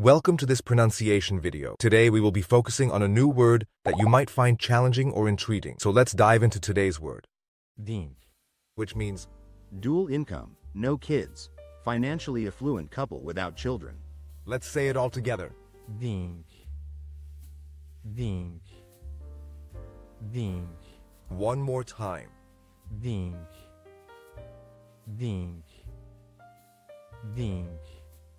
Welcome to this pronunciation video. Today we will be focusing on a new word that you might find challenging or intriguing. So let's dive into today's word, Dink. which means Dual income, no kids, financially affluent couple without children. let's say it all together. Dink. Dink. Dink. One more time. Dink. Dink. Dink.